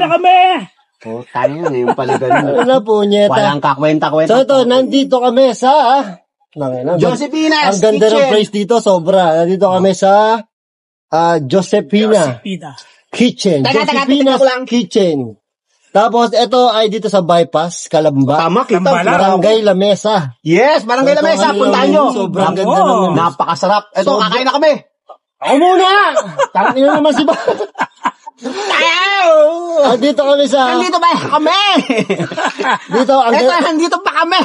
Na kami. Oh, tayo na yung paligan Ano na po, nyeta. Walang kakwenta-kwenta. So ito, nandito kami sa... Nangina, Josephinas Ang ganda ng Kitchen. place dito, sobra. Nandito kami sa ah, Josepina Pita. Kitchen. Taga, taga, Josepina's tignan ko lang. Kitchen. Tapos ito ay dito sa bypass, Kalamba. Tama, kita. Barangay Lamesa. Yes, barangay la mesa. Ito, Puntahan ano nyo. Sobrang ganda naman. Napakasarap. Ito, kakain na kami. Ako muna! Tangin na naman si ba? Ayaw! Ah, kami sa... Nandito ba kami? Dito, ang Ito, nandito pa kami.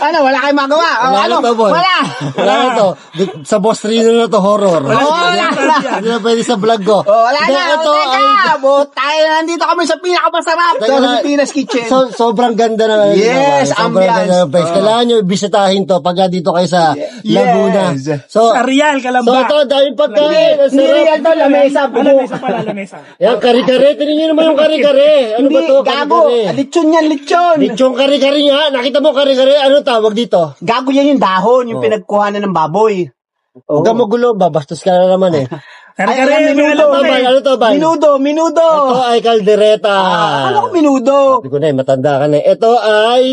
Ano, wala kayong magawa? O, Wala ano? na to. Wala. Wala na to. Sa Boss Rino na to, horror. Oh, wala na. Hindi na pwede sa vlog ko. Oh, wala na. Ito o, teka. ay... Bo, tayo nandito kami sa pinakamasarap. Teka Sa na. Pilipinas Kitchen. So, sobrang ganda na Yes, Sobrang ambience. ganda place. Oh. Kailangan nyo bisitahin to pag dito kayo sa Laguna. Yes. So, Sa Real, so Kalamba. ito, dahil pagkain. Hindi real to, lamesa. Lamesa pala, lamesa. Yan, kare-kare. Tingnan nyo naman yung kare-kare. Ano ba to? gago. Lechon yan, lechon. Lechong kare-kare nga. Nakita mo kare-kare. Ano tawag dito? Gago yan yung dahon, yung Oh. pinagkuhanan ng baboy. Huwag ka magulo. Babastos ka na naman eh. Kare-kare, alam Ano kami. ba? Ano to ba? Minudo, minudo. Ito ay kaldereta. Ah, ano ko minudo? Hindi ko na eh. Matanda ka na eh. Ito ay...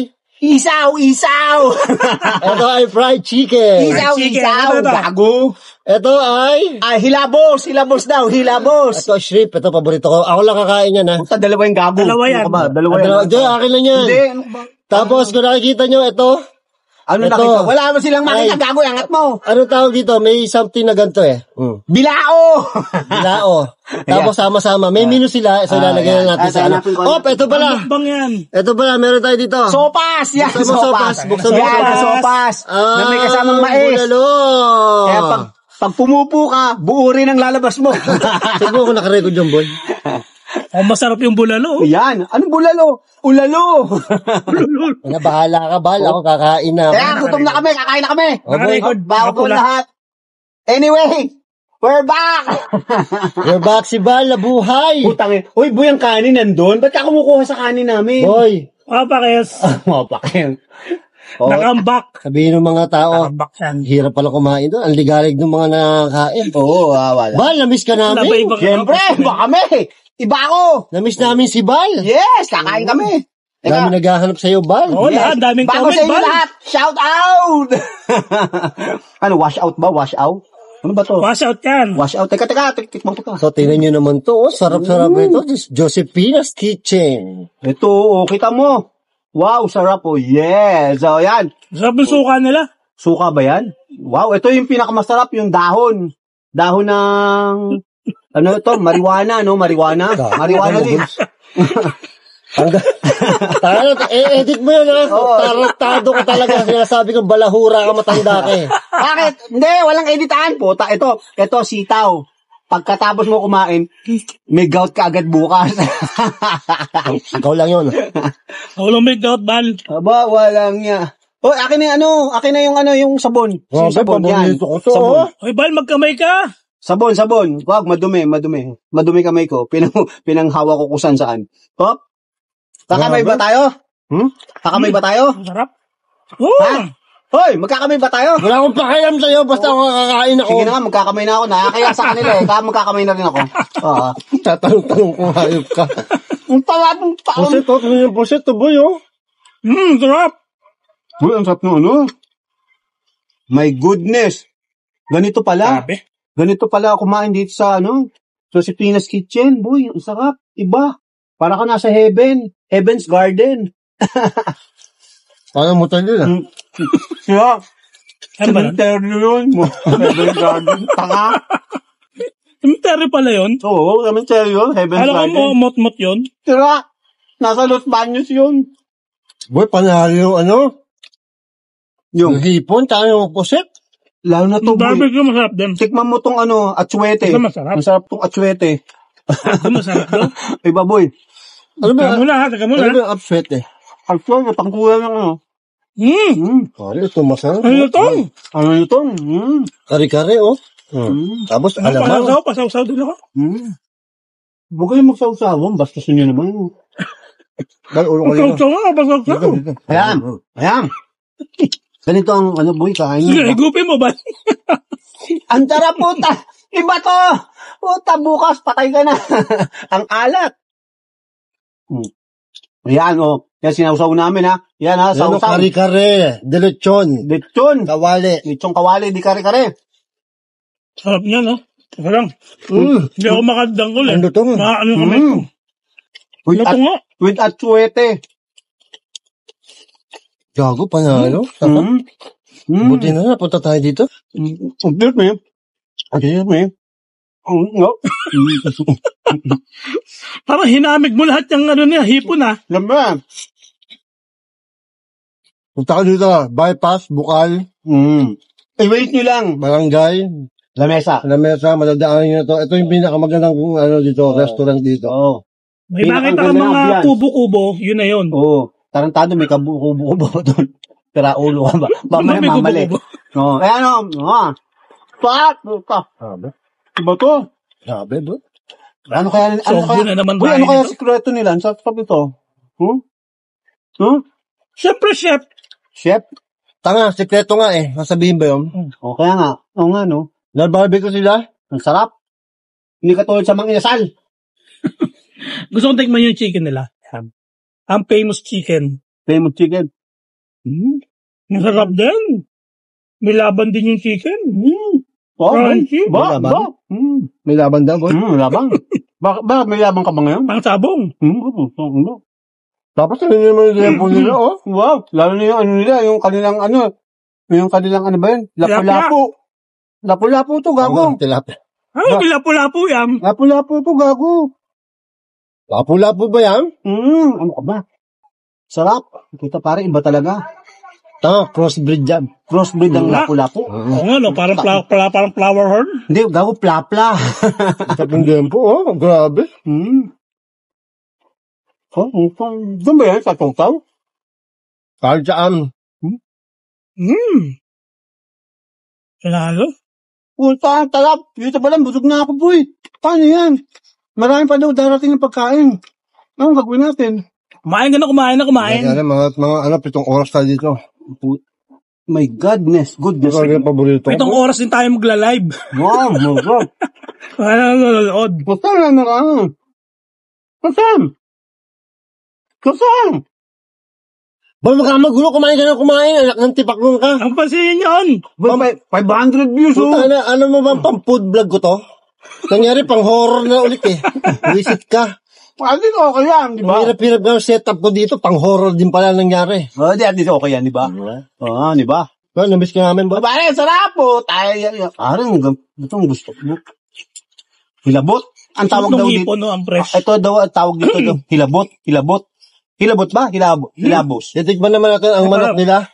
Isaw, isaw. Ito ay fried chicken. isaw, chicken. isaw. Ano? Gago. Ito ay... Ah, hilabos, hilabos daw, hilabos. Ito shrimp. Ito paborito ko. Ako lang kakain yan ha. Puta, dalawa yung gago. Dalawa yan. Ano ka ba? Dalawa Ano, yan. Diyan, akin lang yan. Hindi, ano ba? Tapos kung nakikita nyo, ito, Ano Ito. nakita? Wala mo silang makita, Ay. gago, angat mo. ano tawag dito? May something na ganito eh. Hmm. Bilao. Bilao. Tapos sama-sama. May menu sila. So, Ah, lalagyan yan. na natin Ah, sa ano. hanapin ko. Oh, ito pala. Bang yan. Ito pala, meron tayo dito. sopas, yan, Buksan mo sopas. sopas, buksan mo Yan, sopas. sopas. na may kasamang mais. Ah, bulalo. Kaya pag, pag pumupo ka, buo rin ang lalabas mo. Mo kung nakarecord yung boy. Oh, masarap yung bulalo. Yan. Anong bulalo? Ulalo. Ano, bahala ka, bal. Ako kakain na. Kaya gutom na kami, kakain na kami. Oh, boy. Nakarecord. Bago po Nakapula. lahat. Anyway, we're back. You're back si Bal, nabuhay. Putang ina. Uy, boy, ang kanin nandun. Ba't ka kumukuha sa kanin namin? Boy, Papa, kayas. Mapakin. Oh, Nakambak. sabihin ng mga tao, Nakambak yan. hirap pala kumain doon. Ang ligalig ng mga nakakain. Oo, ah, wala. Bal, namiss ka ba namin. Siyempre, iba kami. Iba ako. Namiss namin si Bal. Yes, kakain kami. Dami naghahanap sa'yo, Bal. Oo, lahat. Daming Bago comment, sa inyo Bal. lahat, shout out! ano, wash out ba? Wash out? Ano ba to? Wash out yan. Wash out. Teka, teka, tik tikman ko to. So, tingnan nyo naman to. Oh, sarap-sarap ito. This Josepina's Kitchen. Ito, oh, kita mo. Wow, sarap oh. Yes. So, yan. Sarap yung suka nila. Suka ba yan? Wow, ito yung pinakamasarap, yung dahon. Dahon ng... Ano ito? Marijuana, no? Marijuana? Marijuana din. Tara, eh, edit mo yun, ha? Oo. Tarantado ka talaga. Sinasabi ko, balahura ka, matanda ka eh. Bakit? Hindi, walang editaan. Puta, ito, ito, sitaw. Pagkatapos mo kumain, may gout ka agad bukas. Ikaw lang yun. Ako lang may doubt, Bal. Aba, walang niya. Oh, akin na yung ano, akin na yung ano, yung sabon. Yung sabon yan. to, Sabon. oh. Hoy, Bal, magkamay ka. Sabon, sabon. Wag, madumi, madumi. Madumi kamay ko. Pinang, pinanghawa ko kung saan. Oh? Kakamay ba tayo? Hmm? Kakamay ba tayo? Ang sarap. Ha? Hoy, magkakamay ba tayo? Wala akong pakialam sa'yo, basta ako kakakain ako. Sige na nga, magkakamay na ako. Nakakaya sa kanila eh. Kaya magkakamay na rin ako. Oo. Tatanong-tanong kung hayop ka. Ang talat ng taon. Pusit, oh. Tingnan yung pusit, to, boy, oh. Hmm, sarap. Uy, ang sarap ng ano. My goodness. Ganito pala. Grabe. Ganito pala kumain dito sa ano. Sa si Pinas Kitchen. Boy, ang sarap. Iba. Para ka nasa heaven. Heaven's Garden. Paano mo tayo nila? Siya. Ano ba yun? Cemetery yun. Heaven's Garden. Tanga. Cemetery pala yun. Oo, cemetery yun. Heaven's Alam Garden. mo, mot-mot yun. Tira. Nasa Los Baños yun. Boy, panalo yung ano? Yung hipon, tsaka yung pusit. Lalo na to, barbecue masarap din. Tikman mo tong ano, atsuete. Ito masarap. Ang sarap tong atsuete. Ito masarap daw. Iba, boy. Ano ba? Teka muna ha, Ano muna. ba yung upset eh? Atsuete, pangkuha ng ano. Hmm, Mm. Ano, ito masarap. ano to? Ano ito? Mm. Kare-kare, oh. Hmm. Mm. Tapos, Ano, alam mo, pasaw, pasaw-saw din ako. Mm. Huwag kayong magsawsawan, basta nyo naman. dahil ulo ko dito. Pasaw-saw nga, pasaw-saw. Ayan. Ayan. Ganito ang ano boy, kain Sige, nyo. higupin mo ba? Ang sarap puta. Iba to! Puta, bukas, patay ka na. Ang alat. Hmm. Yan, oh. Yan, sinausaw namin, ha. Yan, ha, Ano, sausaw. kare-kare, delechon, Lechon. kawali. Lechong kawali, di kare-kare. Sarap niya, no? Teka lang. Mm. Hindi ako makadangkol eh. Ano to? Maano kami. Mm. With, Ano to at, nga? Gago, panalo. Mm. Mm. Buti na napunta tayo dito. Mm. Excuse me. Excuse me. No. Parang hinamig mo lahat yung ano niya, hipon ah. Lamang. Punta ka dito, bypass, bukal, Mm. I-wait nyo lang. barangay, Lamesa. lamesa, madadaanan nyo ito. Ito yung pinakamagandang ano dito, restaurant dito. Oo. May makita ka ng mga kubo-kubo, yun na yun. Oo. Tarantado may kabuko-buko doon. Pera ulo ka ba? Mamaya May mamali. Oo. Eh ano? Ah. Pat! Puta. Sabi. Iba to. Sabi, bro. Ano kaya? Ano So, kaya? na naman Uy, ano kaya sikreto nila? Ano sa sabi to? Hmm? Hmm? Siyempre, chef. Chef? Tanga, sikreto nga eh. Sasabihin ba yun? O kaya nga. Oo nga no. Nag-barbecue sila? Ang sarap. Hindi katulad sa mga inasal. Gusto kong tikman yung chicken nila. Ang famous chicken. Famous chicken. Hmm. Ang sarap din. May laban din yung chicken. Hmm. Oh, Crunchy. ba? May laban? Ba? Hmm. May laban daw, boy. Hmm, labang. Bakit ba? May labang ka ba ngayon? Pang sabong. Hmm. Tapos ano naman yung tempo nila, oh. Wow, lalo na yung ano nila, yung kanilang ano, yung kanilang ano ba yun? Lapu-lapu. Lapu-lapu to, gago. Ang tilapia. Ay, lapu-lapu yan. Lapu-lapu to, gago. Lapu-lapu ba yan? Hmm, ano ka ba? Sarap. Kita pare, iba talaga. Tanga, crossbreed yan. Crossbreed ang Nga. lapu-lapu. Oo nga, no? Parang, pla- pla- parang flower horn. Hindi, gago, plapla. Sa yung tempo, oh. Grabe. hmm. Oh, oh, doon ba yan sa tungtaw? Kahit saan. Hmm. Panalo. Punta, talap. Dito pa lang, busog na ako, boy. Paano yan? Marami pa daw darating ng pagkain. Anong gagawin natin? Kumain ka na, kumain na, kumain. Kaya mga, mga ano, pitong oras tayo dito. My goodness, goodness. Ito yung paborito ko. Pitong oras din tayo magla-live. Wow, wow. Ano, nanonood. Basta na na ka. Kasan? Kasan? Ba, magkamagulo, kumain ka na kumain. Anak ng tipaklong ka. Ang pansinin yun. Ba, may 500 views, Puta oh. na, ano mo ba pang food vlog ko to? Nangyari pang horror na ulit eh. Visit ka. Pwede okay yan, di ba? hirap-hirap ng setup ko dito, pang horror din pala nangyari. Oh, di, at least okay yan, di ba? Oo, di ba? Ba, namiss ka namin ba? Pare, sarap po. Tayo yan. yan. Parang, itong gusto mo. Hilabot. Ang tawag daw dito. hipon, no? Ang fresh. Ito daw, ang tawag dito daw. Hilabot. Hilabot. Hilabot ba? Hilabot. Hilabos. Titikman naman natin ang manok nila.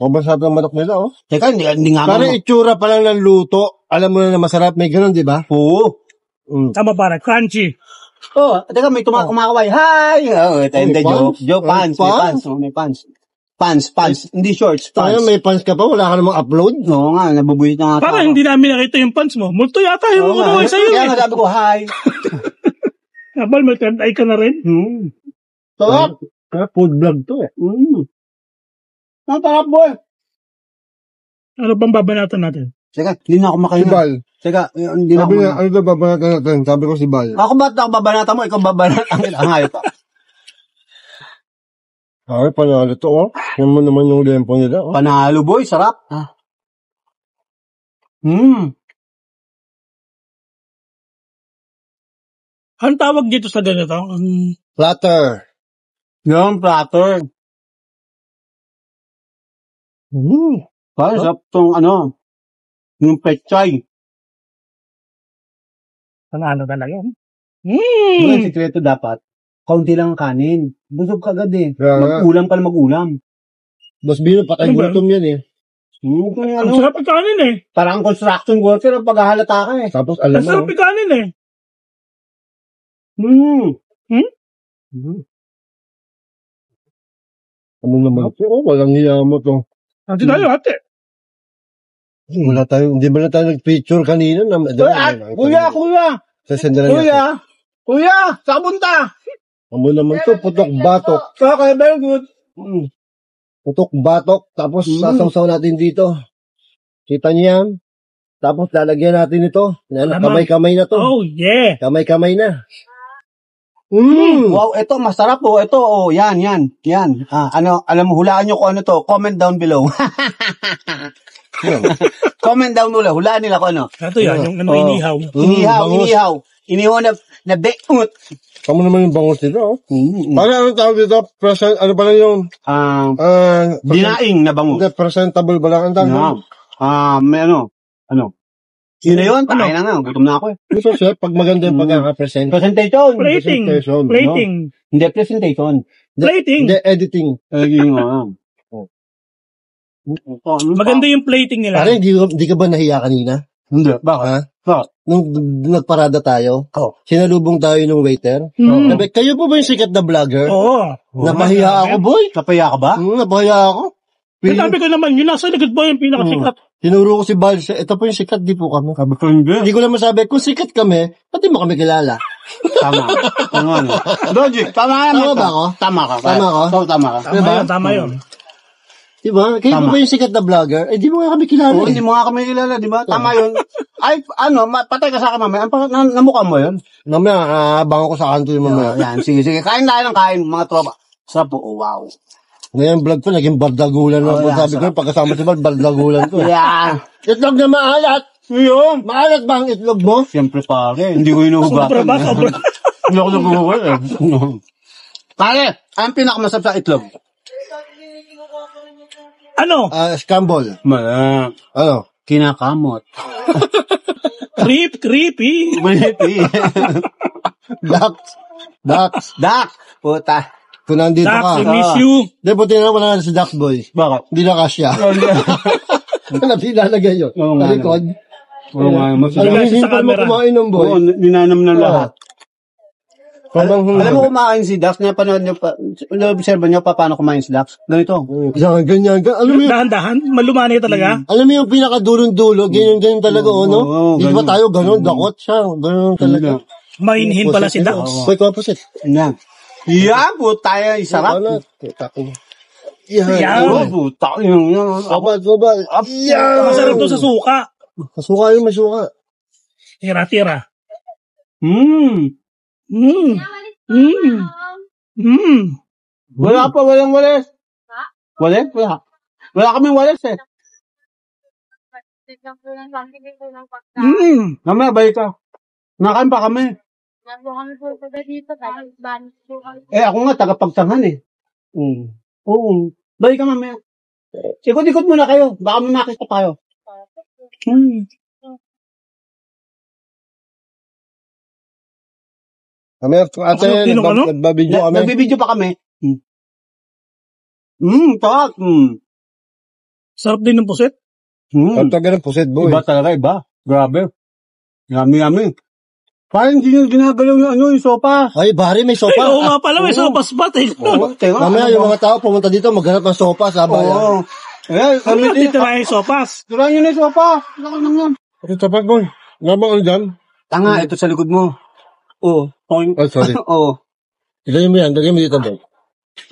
O masarap ang manok nila, oh. Teka, hindi, hindi nga Parang itsura pa lang ng luto. Alam mo na na masarap, may ganun, di ba? Oo. Mm. Tama para, crunchy. Oh, teka, may tuma- kumakaway. Hi! Oh, ito, hindi, May joke. pants? Joke, May pants. May pants? pants. Oh, may pants. Pants, pants. Hindi shorts, Tayo, pants. may pants ka pa, wala ka namang upload. Oo nga, nabubuhit na nga. Para hindi namin nakita yung pants mo. Multo yata yung Oo nga. umuwi sa'yo. Kaya eh. nga sabi ko, hi. Abal, may third eye ka na rin. Hmm. Sarap. Kaya food vlog to eh. Hmm. Ang sarap, boy. Ano bang babanatan natin? Teka, hindi na ako Si makahinga. Bal. Teka, hindi na ako niya, makahinga. ano ba babanatan natin? Sabi ko si Bal. Ako ba't ako babanata mo? Ikaw babanata ang ang hayop ka. Ay, panalo to, oh. Yan mo naman yung lempo nila, oh. Panalo, boy. Sarap. Ah. Hmm. Anong tawag dito sa ganito? Um, Platter. Yung platter. Hmm. Parang sarap tong ano, yung pechay. panalo talaga. Yung Hmm. sikreto dapat, kaunti lang ang kanin. Busog ka agad eh. Kaya nga. Mag-ulam ka na mag-ulam. Boss Bino, patay Ano ba? gutom yan eh. Hmm, kung Ang ano, sarap ikanin eh. parang construction worker ang paghahalata ka eh. Tapos alam Ang mo, sarap ikanin eh. Hmm. Hmm. ano naman to, oh, walang hiya mo to. Ate tayo, ate. Wala tayo, hindi ba na tayo nag-picture kanina? Na, Kuya, ah, kuya, kuya, Sasenda na natin. kuya, kuya, saan punta? Amo naman to, putok batok. Okay, very good. Hmm. Putok batok, tapos Mm. sasawsaw natin dito. Kita niyo yan? Tapos lalagyan natin ito. Yan, Tama. Kamay-kamay na to. Oh, yeah. Kamay-kamay na. Mm. Wow, ito masarap oh. Ito oh, yan, yan, yan. Ah, ano, alam mo hulaan niyo kung ano to. Comment down below. Comment down below. Hulaan nila kung ano. Ito yan, yung ano, inihaw. Inihaw, bangus. inihaw. Inihaw na na beut. Tama naman yung bangus nito. Oh. Mm. Ano ang tawag dito? Present, ano ba lang yung Ah, ah, dinaing na bangus. Hindi, presentable ba lang ang tawag? Yeah. Ah, may ano, ano. Yun na yun, tayo na nga. Gutom na ako eh. Ito chef, pag maganda yung Mm. pagkaka-present. Presentation. Plating. Presentation, no? Plating. Hindi, presentation. Plating. Hindi, editing. Eh, yun nga. Oh. Oh, ano? Maganda yung plating nila. Pare, hindi, ka- hindi ka ba nahiya kanina? Hindi, bakit? Ha? Bakit? Nung nagparada tayo, Oh. sinalubong tayo ng waiter. Mm. Sabi, kayo po ba yung sikat na vlogger? Oo. Napahiya ako, boy. Kapaya ka ba? Hmm, napahiya ako. Feeling- Sabi ko naman, yun nasa likod mo yung pinakasikat. Tinuro ko si Val, ito po yung sikat, di po kami. Sabi ko hindi. Hindi ko lang masabi, kung sikat kami, pati mo kami kilala. Tama. Ano ano? Logic. Tama naman. Tama ba ako? Tama ka. Tama ako? So, tama ka. Tama Diba? yun, tama yun. Di ba? Kayo Tama. ba yung sikat na vlogger? Eh, di mo nga kami kilala. Oo, eh. hindi mo nga kami kilala, di ba? Tama yun. Ay, ano, ma- patay ka sa akin mamaya. Ang pa- na, namukha mo yun? Mamaya, aabangan ko sa kanto yung mamaya. Yan, sige, sige. Kain tayo ng kain, mga tropa. Sarap po. Oh, wow. Ngayon vlog ko, naging bardagulan na. Oh, yeah, sabi ko, pagkasama si Val, bardagulan ko. Yeah. Itlog na maalat! Yun. Maalat ba ang itlog mo? Siyempre pare, hindi ko Sobra inuhugatan. ba? Sobra. Hindi ako naghuhugal eh. Pare, ang pinakamasarap sa itlog? Ano? Ah, scramble. Mala. Ano? Kinakamot. Creep, creepy. Maliti. Dax. Dax. Dak. Puta. Kung nandito Dax, ka. we miss you. Hindi, buti na wala na si Dax Boy. Bakit? Hindi na kasya. Hindi lalagay yun. Oo nga Sa likod. Oo nga, Alam mo, Lagay hindi sa pa mo camera. kumain ng boy. Oo, ninanam ng lahat. Parang Alam mo kumain si Dax, napanood niyo pa, na-observe niyo pa paano kumain si Dax? Ganito. Ganyan, ganyan. ganyan. Alam mo yung, Dahan-dahan, malumanay talaga. alam mo yung pinakadulong-dulo, ganyan, ganyan talaga, oh, no? Oo, Di ba ganyan. tayo, ganun, dakot siya, ganun talaga. Mainhin pala si Dax. Boy, composite. Yan. Yan, puta yan, sarap. Ano? Kita ko. Yan. Yan. Puta, yun, yun. Yan. Masarap to sa suka. Masuka yung masuka. Tira-tira. Hmm. Mm. Mm. Mm. Wala pa, walang walis. Walis? Wala. Wala kaming walis eh. Mm. Mamaya, balik ka. Nakain pa kami. Eh, ako nga, tagapagtangan eh. Mm. Oo. Balik ka mamaya. Ikot-ikot muna kayo. Baka may makita tayo. Mm. Kami, ate, Ako, sino ka, no? nagbab- nagbabidyo Na, kami. nagbibideo pa kami. Hmm. Hmm, tak. Hmm. Sarap din ng puset. Hmm. Ang taga ng puset, boy. Iba talaga, iba. Grabe. Yummy, yummy. Parang hindi nyo ginagalaw yung ano, yung sopa. Ay, bari, may Ay, sopa. oo nga pala, may sopas ba? Teka. Oo, teka. Mamaya ano yung mga tao pumunta dito, maghanap ng sopa sa bayan. Oo. Eh, Ano kami yung din. titirahin sopas? Tirahan nyo na yung sopa. Ito tapat, boy. Nga ba ang dyan? Tanga, ito sa likod mo. Oo. Oh. Oh, sorry. Oo. Ilagay mo yan, lagay mo dito, boy.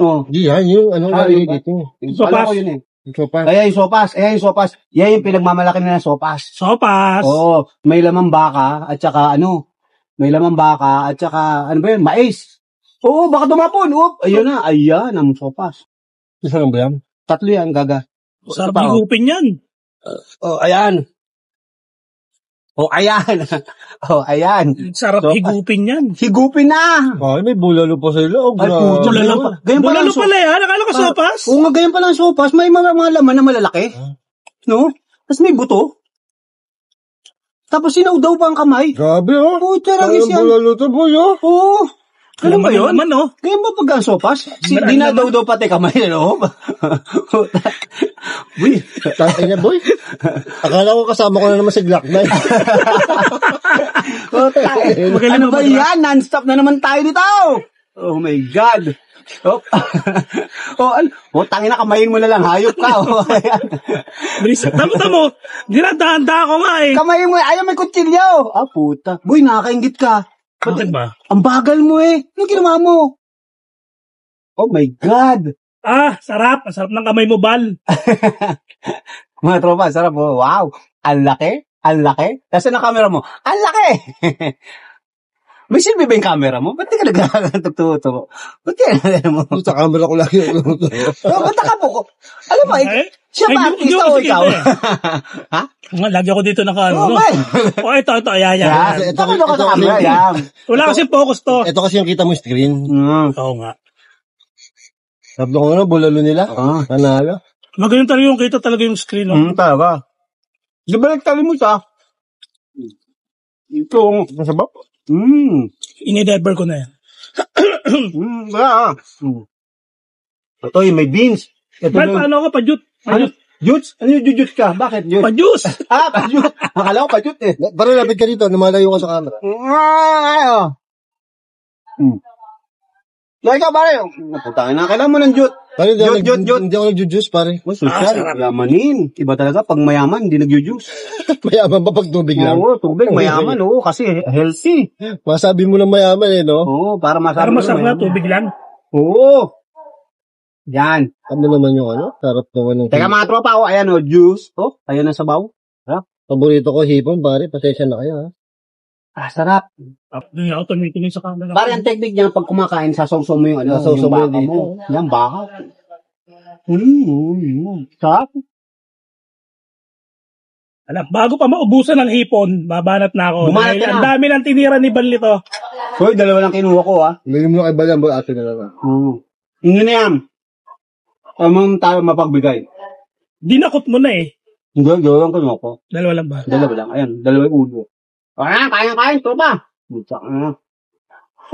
Oo. Di, yan, yung ano Ah, nga yun ba? dito. Sopas. ko yun eh. Yung sopa. Kaya yung sopas. Kaya yung sopas. Yan yung pinagmamalaki nila sopas. Sopas. Oo. May lamang baka at saka ano. May lamang baka at saka ano ba yun? Mais. Oo, baka dumapon. Oop. Ayun na. Ayan ang sopas. Isa lang ba yan? Tatlo yan, gaga. Sarap pa, oh. higupin yan. Oh, ayan. Oh, ayan. oh, ayan. Sarap Sopas. higupin yan. Higupin na. Ay, may bulalo pa sa ilong. Ay, puto. Bulalo pa. Ganyan Bulalo ang so- pala yan. Akala ko sopas. Oo nga, ganyan pala ang sopas. May mga, mga laman na malalaki. No? Tapos may buto. Tapos sinaudaw pa ang kamay. Grabe, oh. Puta, ragis yan. bulalo to, boy, oh. Oo. Ganun ba yun? Naman, no? Ganyan ba pag ang sopas? Si, dinadaw daw pati kamay na loob. Uy, Tatay na, boy. Akala ko kasama ko na naman si Glock 9. puta. Magaling ano mo ba mag- yan? Non-stop na naman tayo dito. Oh my God. Oh, oh, an- oh tangin na, kamayin mo na lang. Hayop ka. Oh, ayan. Tapos mo, dinadahanda ako nga eh. kamayin mo. Ayaw, may kutsilyo. Ah, puta. Boy, nakakaingit ka. Bakit ba? Ang bagal mo eh. Ano ginawa mo? Oh my God. Ah, sarap. Ang sarap ng kamay mo, Bal. Mga tropa, sarap oh. Wow. Ang laki. Ang laki? Nasa na camera mo? Ang laki! May silbi ba yung camera mo? Ba't di ka nagkakatugtuto? Ba't kaya mo? Sa camera ko lagi. Oh, ba't nakabuko? Alam mo, ik- Eh, siya ba Ay, hindi- artista hindi o ako ikaw? ha? nga, lagi ako dito naka, Oo, ano, no? ba? O, ito, ito, ayan, yan. Yan. Ito- Ito, ito, ito- sa camera, yan. Wala kasi focus to. Ito kasi yung kita mo screen. Mm. Oo nga. Sabi ko ano, bulalo nila. Ah. Panalo. Magaling talaga yung kita talaga yung screen. Mm, talaga. Di ba nagtali mo siya? Ito. Masabap. Mm. Inidever ko na yan. Mm, wala. Ito yung may beans. Ito yung... paano ako? Pajut. Ano? Juts? Ano yung jujut ka? Bakit jut? Pajus. ah, pajut. Akala ko pajut eh. Para lapit ka dito, lumalayo ka sa camera. Ayo. Hmm. So, ikaw, pare. Naputangin na. Kailangan mo ng jut. Pare, hindi, ako Jut, jut, nag- jut. hindi ako nagjujuice, pare. Oh, social. Yamanin. Iba talaga. Pag mayaman, hindi nag-juice. Mayaman pa pag tubig lang. Oo, tubig. Mayaman. Oo, kasi healthy. Masabi mo lang mayaman eh, no? Oo, para masabi Para masarap na tubig lang. Oo. Yan. Ano naman yung ano? Sarap naman ng Teka mga tropa, oh, ayan oh, juice. Oh, ayan ang sabaw. Paborito ko hipon, pare. Pasensya na kayo, ha? Ah, sarap. Doon ako tumitingin sa camera. Pare, ang technique niya, pag kumakain, sasawsaw mo yung ano, Sasawsaw yung mo baka yun dito. mo. Yan, baka. Mm. Sarap. Alam, bago pa maubusan ng hipon, babanat na ako. Bumanat Dahil ka na. ang dami ng tinira ni Balito. Hoy, dalawa lang kinuha ko, ah. Lagyan mo na kay Balan, boy. Atin na lang, ha? Mm. Ingin na yan. Tamang tayo mapagbigay. Dinakot mo na eh. Hindi, dalawa lang kinuha ko. Dalawa lang ba? Dalawa lang. Ayan, dalawa yung ulo. Ah, kaya, kaya, tropa. Butsak na.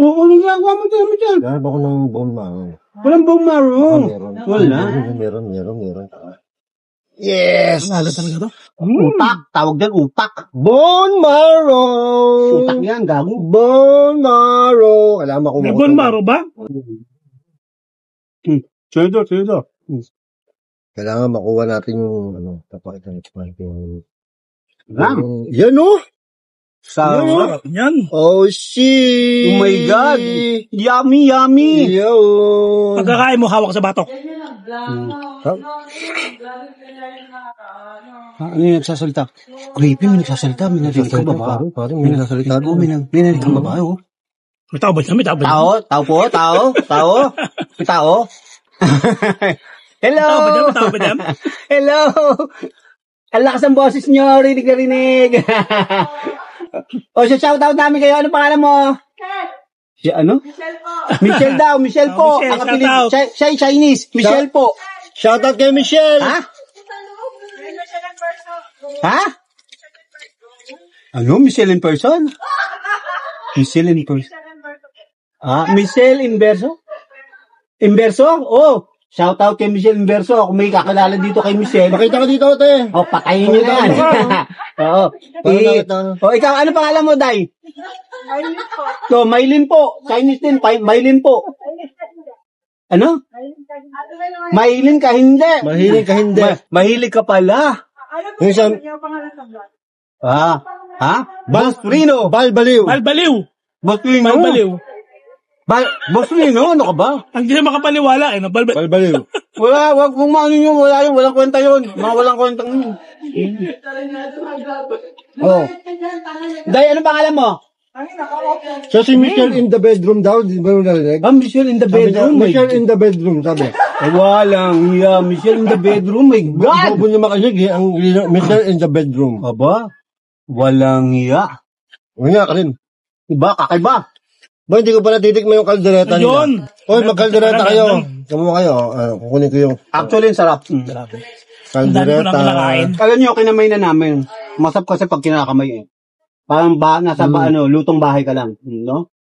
Oo, ano ginagawa mo dyan, mo dyan? Ganap ako ng bone marrow. Walang bone marrow. meron. Wala. Meron, meron, meron, meron. Yes! Ang talaga to. Utak. Tawag dyan, utak. Bone marrow! Utak yan, gago. Bone marrow! Kailangan makuha May ko bone marrow ba? Cheddar, cheddar. Kailangan makuha natin yung, ano, tapakita natin yung... Ram. Yan, oh! Sarap. Sarap yan. Oh, shit! Oh my God. Yummy, yummy. Yo! Pagkakain mo, hawak sa batok. Ah, ano yung nagsasalita? Creepy, may nagsasalita. May narinig ka ba ba? Pare, pare, may nasalita Oo, may, may narinig ka ba ba? Oh. May tao ba siya? May tao ba siya? Tao, tao po, tao, tao, may tao. Hello! Tao ba ba? Hello! Ang lakas ng boses nyo, rinig na rinig. o, siya shoutout namin kayo. Ano pangalan mo? Si ano? Michelle daw, Michelle po. Oh, Michelle, Ang kapilit, shoutout. siya, siya Chinese. Michelle po. Shoutout kay Michelle! Ha? Ha? Ano? Michelle in person? Michelle in person. Ah, Michelle Inverso? Inverso? Oh, shout out kay Michelle Inverso. Kung may kakilala dito kay Michelle. Pakita ko dito, te! Oh, patayin nyo na yan. Oo. Eh, oh, ikaw, ano pangalan mo, Day? So, Maylin po. Chinese din, Pa- Maylin po. Ano? Maylin ka, hindi. Mahilig ka hindi. Ma- mahilig ka pala. Yung isang, Ah, ha? Boss Rino. balbaliw. Malbaliw. Boss Rino. Malbaliw. Ba- Boss Rino, ano ka ba? Ang di na makapaniwala eh. No? Balbal. Balbaliw. Wala, wag kung maano nyo, wala yun, walang kwenta yun. Mga walang kwenta yun. Oh. Day, ano pangalan mo? So si Michelle in the bedroom daw, di ba narinig? Ah, Michelle in the Sabi niya, bedroom. my Michelle in the bedroom, sabi. Eh, walang, yeah, Michelle in the bedroom, my God! Bobo niya makinig eh, ang Michelle in the bedroom. Aba, walang iya. Huwag nga ka rin. Iba, kakaiba. Ba, hindi ko pa natitikman yung kaldereta nila. Ayun. Oy, magkaldereta kayo. Kamu kayo. Ah, kukunin ko yung Actually, ang sarap. Mm. Kaldereta. Alam nyo, kinamay na namin. Masap kasi pag kinakamay eh. Parang ba, nasa ba, ano, lutong bahay ka lang. Mm, No?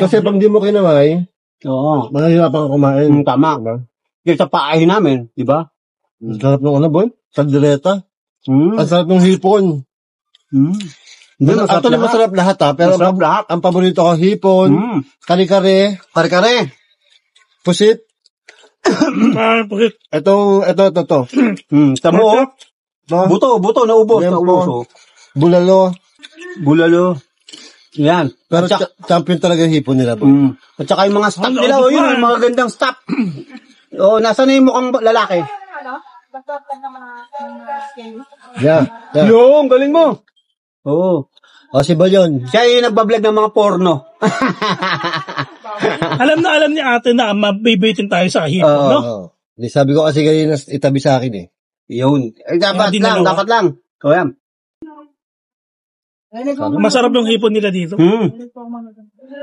Kasi pag di mo kinamay, Oo. mahihirapan ka kumain. Mm, tama. Diba? Yung sa paahin namin, di ba? Ang sarap ng ano, boy? Kaldereta. Mm. Ang sarap ng hipon. Mm. Hindi, masarap Actually, lahat. masarap lahat ha. Pero Masarap lahat. ang paborito ko, hipon, Mm. kare-kare, Kare-kare. pusit. Ah, bakit? Ito, ito, ito, ito. Mm. Tamo, oh. Buto, buto, naubos, Lempo. naubos. Oh. bulalo. Bulalo. Yan. Pero At saka, cha- champion talaga yung hipon nila. boy. mm. At saka yung mga stop Ang nila, oh, yun, yung mga gandang stop. oh, nasa na yung mukhang lalaki? Yeah. yeah. Yung, galing mo. Oo. O, si Balyon. Siya yung nagbablog ng mga porno. alam na alam ni ate na mabibitin tayo sa hip, Oo. no? Oo. Di sabi ko kasi kanina itabi sa akin eh. Yun. Eh, dapat Hindi lang, dapat lang. Yan. Masarap yung hipon nila dito. Hmm.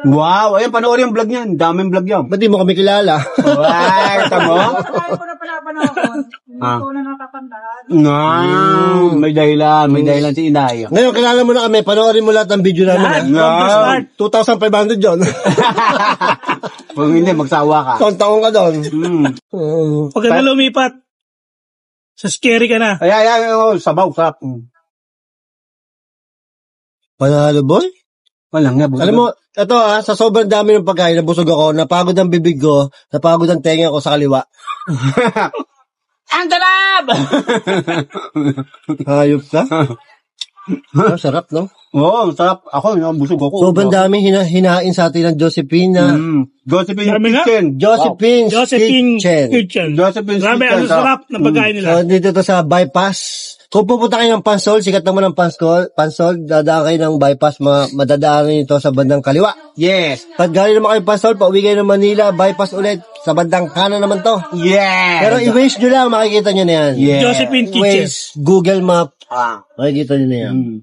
Wow, ayun, panoorin yung vlog niyan. Daming vlog yan. Ba't di mo kami kilala? Wow, tamo? Kaya ko na pinapanahon. Hindi Ah. ko na natatandaan. Nga, may dahilan, may dahilan si Inday. Ngayon, kilala mo na kami. Panoorin mo lahat ng video namin. Ah. start. 2,500 yun. Kung hindi, magsawa ka. Taon-taon ka doon. Hmm. Oo. Pag ka na lumipat, sa scary ka na. Ay, ay, ay, oh, sabaw, sarap. Hmm. Panalo, boy. Walang nga. busog. Alam mo, ito ah, sa sobrang dami ng pagkain, nabusog ako, napagod ang bibig ko, napagod ang tenga ko sa kaliwa. Ang sarap! Hayop ka? Ah, sarap, no? Oo, oh, sarap. Ako, no, busog ako. Sobrang dami hina hinain sa atin ng Josephine na Mm. Josephine Dami nga. Kitchen. Josephine Josephine Kitchen. Kitchen. Josephine Grabe, Kitchen, ang sarap ng pagkain nila. So, dito to sa bypass. Kung pupunta kayo ng Pansol, sikat naman ng Pansol, Pansol, dadaan kayo ng bypass, ma madadaanan ito sa bandang kaliwa. Yes. Pag galing naman kayo Pansol, pauwi kayo ng Manila, bypass ulit, sa bandang kanan naman to. Yes. Pero i-waste nyo lang, makikita nyo na yan. Yes. Josephine Kitchen. Waze, Google Map, Ah. makikita nyo na yan. Mm.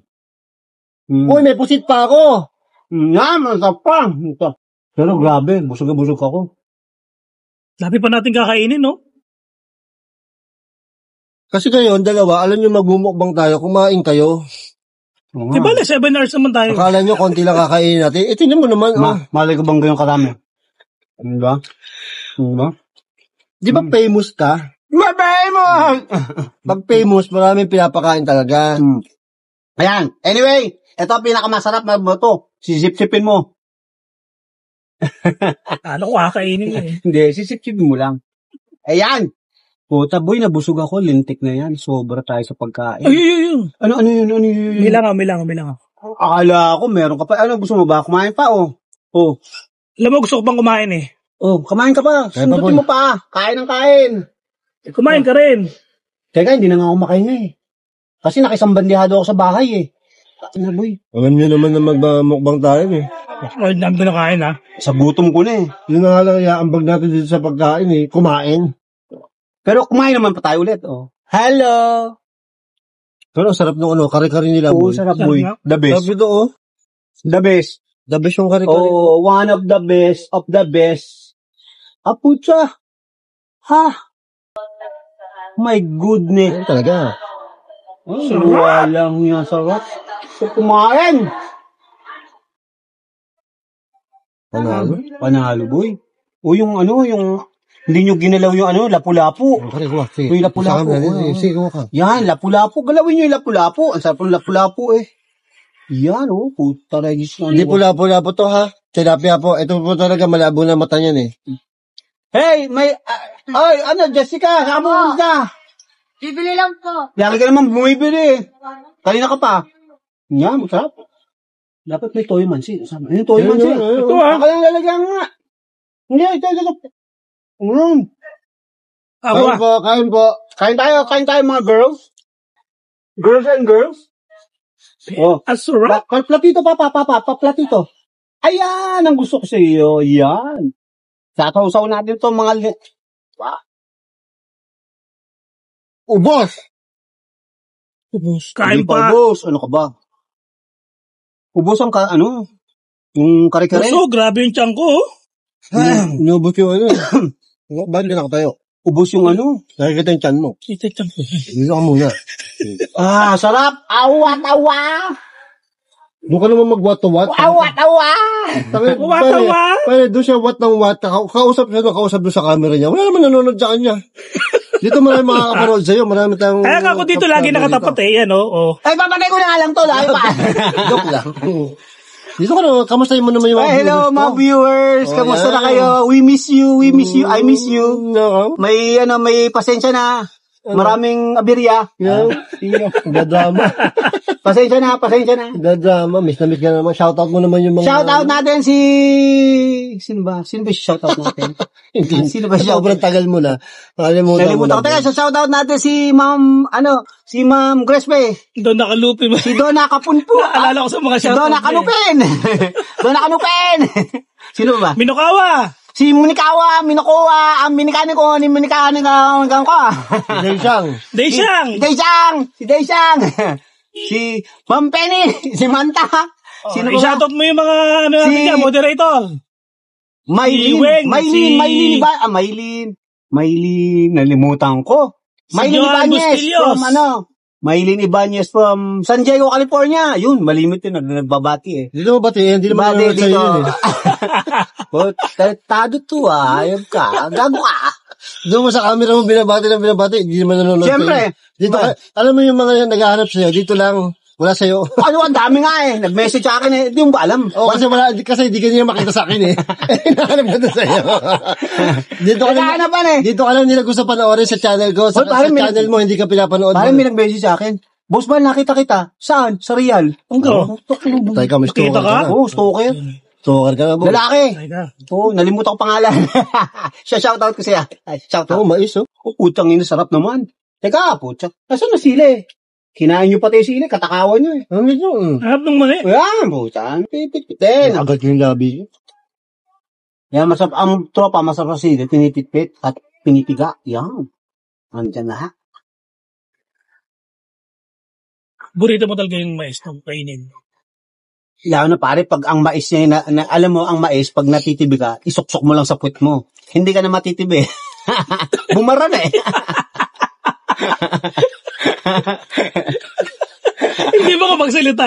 Mm. Uy, may pusit pa ako! Nga, masarap pa. Ito. Pero grabe, busog na busog ako. Dami pa natin kakainin, no? Kasi kayo, ang dalawa, alam nyo magbumukbang tayo, kumain kayo. Oo Di nga. ba, 7 hours naman tayo. Akala nyo, konti lang kakainin natin. Eh, tingnan mo naman, oh. Ma, malay ko bang ganyan karami? Ano ba? Ano ba? Di ba famous ka? Mabay! Pag famous, maraming pinapakain talaga. Hmm. Ayan. Anyway, ito ang pinakamasarap na boto. Sisip-sipin mo. Ano ko kakainin eh. Hindi, sisip-sipin mo lang. Ayan. Puta boy, nabusog ako. Lintik na yan. Sobra tayo sa pagkain. Ay, ay, ay. Ano, ano yun, ano yun? May lang ako, may lang ako, may lang ako. Akala ko, meron ka pa. Ano, gusto mo ba? Kumain pa, oh. Oh, Alam mo, gusto ko pang kumain eh. Oh, kumain ka pa. Kaya pa, Sundutin mo pa. Kain ng kain. Kumain ka rin. Teka, hindi na nga ako makahinga eh. Kasi nakisambandihado ako sa bahay eh. Ano, boy? Alam nyo naman na magmamukbang tayo eh. Ay, dami ko nakain ha. Sa gutom ko na eh. Yun na nga lang iaambag natin dito sa pagkain eh. Kumain. Pero kumain naman pa tayo ulit, oh. Hello! Pero sarap nung ano, kare-kare nila. Oo, boy. sarap, Sarap boy. nga. The best. Sabi to, oh. The best. The best yung kare-kare. Oh, one of the best of the best. Apucha. Ha? My goodness. Ayun talaga. Oh, walang yan sarap. So, kumain. Panalo. Panalo, boy. O yung ano, yung hindi nyo ginalaw yung ano, lapu-lapu. Sige. Uy, lapu-lapu. Oo. Sige, kuha ka. Yan, lapu-lapu. Galawin nyo yung lapu-lapu. Ang sarap ng lapu-lapu eh. Yan, oh. Puta na Diyos na. Hindi po to ha. Tilapia po. Ito po talaga malabo na mata niyan eh. Hey, may... ah, ay, ano, Jessica, saan mo ka? Bibili lang po. Lagi ka naman bumibili. Kanina ka pa. Yan, masarap. Dapat may toyo mansi. Sama. Yung mansi. ayun, ayun. Ito ah. Ako lang lalagyan nga. Hindi, ito, ito, ito. Mm. Ako Kain ah. po, kain po. Kain tayo, kain tayo mga girls. Girls and girls. Oh. Ang sarap. Pa, pa, platito pa, pa, pa, pa, pa, platito. Ayan, ang gusto ko sa iyo. Yan. Sasawsaw natin to mga li- Ubos! Kain Hindi pa. Ubus. Ano ka ba? Ubus ang ka, ano? Yung kare-kare. Puso, grabe yung tiyan ko. oh. Inubos yung ano eh. Bakit ka nakatayo? Ubus yung ano. Nakikita yung chan mo. Ito yung tiyan ko. Dito ka muna. Ah, sarap. Awa-tawa. Doon ka naman what. Awa-tawa. What the what? Pare, doon siya what ng what. Ka- kausap siya doon, kausap doon sa camera niya. Wala naman nanonood sa kanya. Dito marami makakapanood sa'yo. Marami tayong... Kaya nga ako dito lagi nakatapat eh. Yan oh. Ay, papatay ko na nga lang to. Dahil pa. Joke lang. Dito ka naman, kamusta mo naman yung mga Ay, hello viewers mga viewers. Oh, Kamusta na kayo? We miss you. We miss you. I miss you. No. May, ano, may pasensya na. Maraming abirya. Yan. Gadrama. Pasensya na, pasensya na. Gadrama. Miss na miss ka na naman. Shoutout mo naman yung mga... Shoutout natin si... Sino ba? Sino ba si shoutout natin? Sino ba si Sobrang shoutout? tagal mo na. Nakalimutan mo na. Teka, shoutout natin si Ma'am, ano, si Ma'am Grespe. Doon nakalupi mo. Si Donna Kapunpo. Alala ko sa mga Si shoutout. Donna niya. Kanupin. Donna Kanupin. Sino ba? Minokawa! Si Munikawa, Minokowa, ang minikani ko, ni minikani ka, hanggang ko. Dahil siyang. Daysang! Si Daysang! Si Ma'am Penny! Si Manta! Sino ba? Oh, I-shoutout mo yung mga ano Si- natin moderator. Maylin. Si Weng, Maylin, si- Maylin ba? Ah, Maylin. Maylin, nalimutan ko. Si Maylin Joan Ibanez Bustillos. from ano? Maylin Ibanez from San Diego, California. Yun, malimit yun. nag- Nagbabati eh. Hindi mo batiin. Hindi naman Bati nanonood sa'yo yun eh. Oh, Tado to ah. Ayab ka. Gago ka. Doon mo sa camera mo binabati ng binabati. Hindi naman nanonood Siyempre. Dito, ka- alam mo yung mga naghahanap sa'yo. Dito lang. Wala sa'yo. ano, ang dami nga eh. Nag-message sa akin eh. Hindi mo ba alam? Oo, kasi wala, kasi hindi ka niya makita sa akin eh. Hinahanap ka na sa'yo. dito ka lang, Naghahanap eh. dito ka lang nila gusto panoorin sa channel ko. Sa, Hoy, sa may- channel mo, hindi ka pinapanood. Parang may nag-message sa akin. Boss Bal, nakita kita. Saan? Sa Real. Ang ko. Tayo ka, may stalker ka? Oo, oh, stalker. Stalker ka na, boy. Lalaki. Oo, nalimutan ko pangalan. Siya, shoutout ko siya. Ay, Oo, shoutout. mais oh. Oh, utang ina, sarap naman. Teka, putya. Nasaan na sili? Kinain nyo pati yung sili, katakawan nyo eh. Ang medyo, mm. Harap ng mali. Ayan, putya. Pipit-pitin. Agad yung labi. Yan, masarap. Ang tropa, masarap sa sili. Pinipit-pit at pinipiga. Yan. Andyan na ha. Burrito mo talaga yung mais ng kainin. Lalo na pare, pag ang mais niya, na, na, alam mo, ang mais, pag natitibi ka, isuksok mo lang sa puwet mo. Hindi ka na matitibi. Bumara na eh. Hindi mo ka magsalita.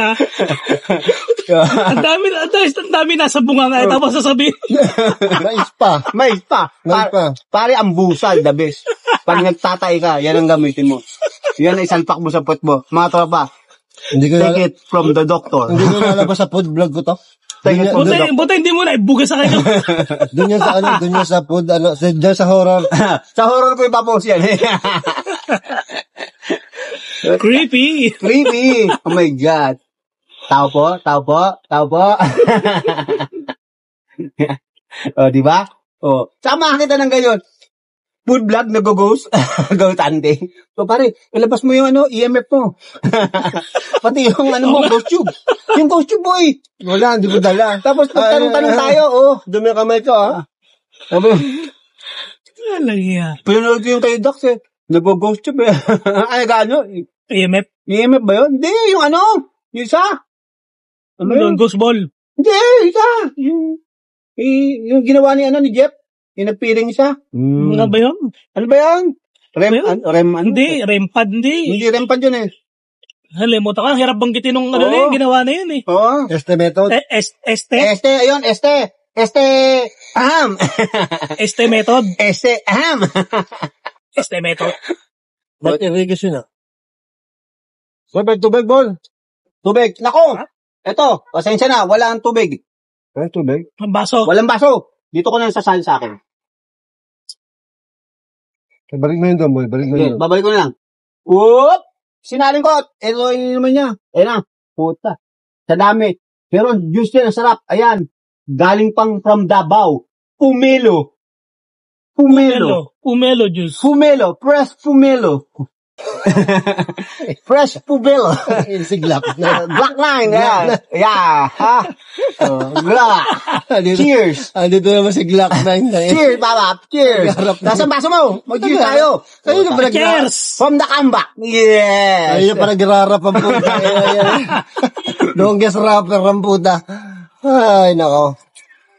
ang dami, ang dami, ang dami nasa bunga nga. eh, Tapos sasabihin, Mais pa. mais pa. Mais Pa- pa. Pare, ang busal, the best. Pag nagtatay ka, yan ang gamitin mo. Yan ay salpak mo sa puwet mo. Mga tropa, Hindi ko take it from the doctor. hindi ko lalabas sa food vlog ko to. The buti, doctor. buti hindi mo na ibuga sa kanya. Doon yan sa ano, doon yan sa food, ano, sa, dyan sa horror. sa horror ko ipapost yan. Creepy. Creepy. Oh my God. Tao po, tao po, tao po. oh, di ba? Oh, saan makakita ng ganyan? Food vlog, nag-ghost. Ghost hunting. So, pare, ilabas mo yung ano, EMF mo. Pati yung ano mo, ghost tube. Yung ghost tube, boy. Wala, hindi ko dala. Tapos, tanong-tanong tayo, oh. Dumi yung kamay ko, ah. Sabi, Alaya. pinanood ko yung kay Dax, eh. Nag-ghost tube, eh. Ay, gano? EMF. EMF ba yun? Hindi, yung ano, yung isa. Ano yun? Ghost ball. Hindi, isa. Yung, yung ginawa ni ano ni Jeff. Yung nagpiring isa. Hmm. Ano ba yun? Ano ba yan? Rem, Ano yun? an- rem, ano? Hindi, rempad, hindi. Hindi rem pa yun eh. Halimutan ka, hirap banggitin nung ano yun, ginawa na yun eh. Oo. Este method. Eh, es- este? Este, ayun, este. Este, aham. Este method. este, aham. Este method. Ba't yun, ah? Tubig, tubig, bol. tubig. Nako. Eto, pasensya na, wala ang tubig. Ay, tubig. Ang baso. Walang baso. Dito ko na sasali sa akin. Eh, Balik mo yun doon, boy. Balik mo Okay, yun. doon. babalik ko na lang. Whoop! Sinaling ko. Ito yung naman niya. Ayan na. Puta. Sa dami. Pero juice niya, ang sarap. Ayan. Galing pang from Davao. Pumelo. Pumelo. Pumelo juice. Pumelo. Fresh pumelo. Fresh pumelo. Yung siglap. Black line. Yeah. Yeah. Ha? Oh. Andito, Cheers. andito naman si Glock 9 na yun. Cheers, Papa. Cheers. Harap na. Nasaan baso mo? Mag-cheers tayo. Kayo na pala Cheers! From the comeback. Yes. Ayun na parang girarap ang puta. Longest rapper ang puta. Ay, nako.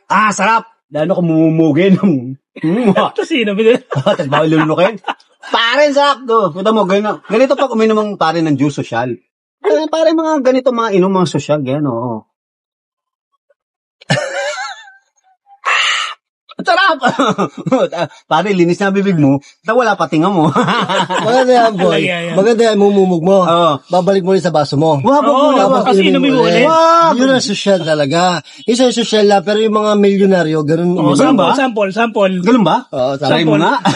Ah, sarap. Lalo kung mumumugin. Hmm. Ito sino? Tapos bawal lulunukin. Pare, sarap to. Kita mo, ganito, ganito pag uminom ang pare ng juice social. Eh, pare, mga ganito, mga inom, mga social, ganyan, oo. Sarap! Pare, linis na bibig mo, na wala pa tinga mo. Maganda yan, boy. Maganda yan, mumumog mo. Oo. Babalik mo rin sa baso mo. Mo Oo, muna, wag. tapos inumin mo ulit. Wag! Yun ang social talaga. Isa yung social na, pero yung mga milyonaryo, ganun. Oh, ganun sample, ba? sample, sample. Ganun ba? Oo, Try mo nga.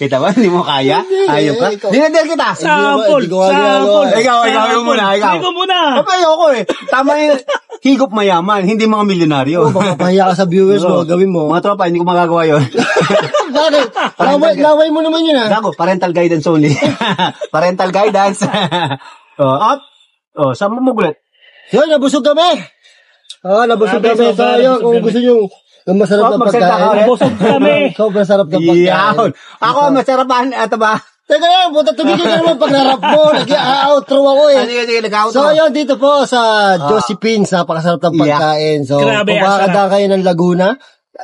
kita ba? Hindi mo kaya? Ayop ka? ikaw. Dinadal kita. Sample, Hindi ko nga ginagawa. sample. Ikaw, ikaw, ikaw muna, ikaw. Ikaw muna. Abay, ako eh. Tama yung higop mayaman, hindi mga milyonaryo. Oo, baka pahiya ka sa viewers mo, gawin mo. Mga tropa, hindi ko magagawa yun. Bakit? Laway, laway mo naman yun ah. Gago, parental guidance only. parental guidance. oh, up. Oh, saan mo magulat? Yun, nabusog kami. Ah, nabusog Grabe, kami. sobra, Sayang, nabusog kung kami. gusto nyo ng masarap Oh, na magsalita ka, pagkain. Nabusog kami. Sobrang sarap ng pagkain. Ako, masarapan, ato ba? Teka lang, puta, tumigil ka naman pag narap mo. Nag-outro ako eh. Sige, sige, nag-out So, yun, dito po sa Josephine's, napakasarap ng pagkain. So, Grabe, kung ang makakadaan kayo ng Laguna,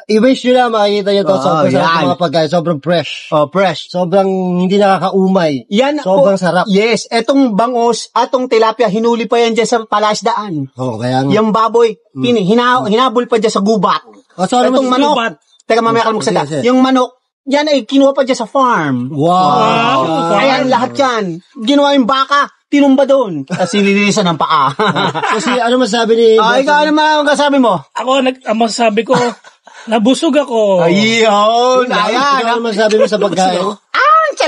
i-wish nyo lang, makikita nyo to. Oo, sobrang sarap yan. ng mga pagkain. Sobrang fresh. Oh, fresh. Sobrang hindi nakakaumay. Yan Sobrang po- sarap. Yes, etong bangos, atong tilapia, hinuli pa yan dyan sa palasdaan. Oo, kaya nga. Yung baboy, pini, hina, hinabol pa dyan sa gubat. Oh, so, ano Etong manok, gubat? teka mamaya ka magsalita. Sige, sige. Yung manok, yan ay kinuha pa dyan sa farm. Wow. Wow. Ayan, lahat yan. Ginawa yung baka, tinumba doon. Tapos sinilinisan ng paa. Kasi ano masabi ni... Ah, ikaw, ano man ang kasabi mo? Ako, nag, ang masasabi ko, nabusog ako. Ayun, ayan. Ano masabi mo sa pagkain?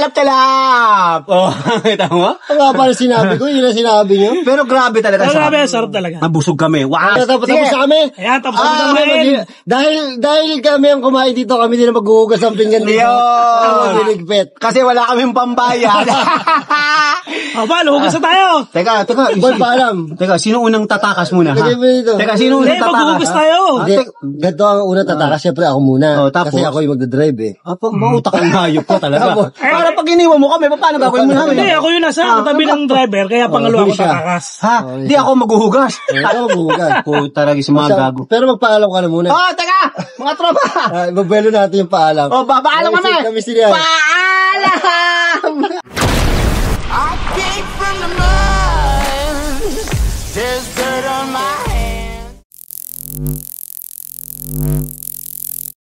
Ah, calap-calap. Oh, kita mo? Ang nga pala sinabi ko, yun ang sinabi nyo. Pero grabe talaga. Pero grabe, sarap talaga. Nabusog kami. Wow. Tapos Sige. tapos na kami. Ayan, tapos Ah, na mag- kumain. dahil dahil kami ang kumain dito, kami din ang maghuhugas ng pinggan dito. Yun. Kasi wala kaming pambayad. O, ba, luhugas na tayo. teka, teka. Boy, paalam. Teka, sino unang tatakas muna, ha? Teka, sino unang tatakas? maghuhugas tayo. Ganito ang unang tatakas. Siyempre ako muna. Oh, tapos? Kasi ako yung magdadrive eh. Apa, mautak ang hayop ka talaga. Tapos? Pero pag iniwan mo kami, paano gagawin mo namin? Hindi, ako yung nasa ah, katabi ng driver, kaya oh, pangalawa ko tatakas. Ha? Oh, Hindi eh, ako maghuhugas. Hindi ako maghuhugas. Puta talaga si mga gago. Pero magpaalam ka na muna. Oh, teka! Mga tropa! Uh, Magbelo natin yung paalam. Oh, paalam na! Kami sila. Paalam! I came from the mud There's dirt on my hands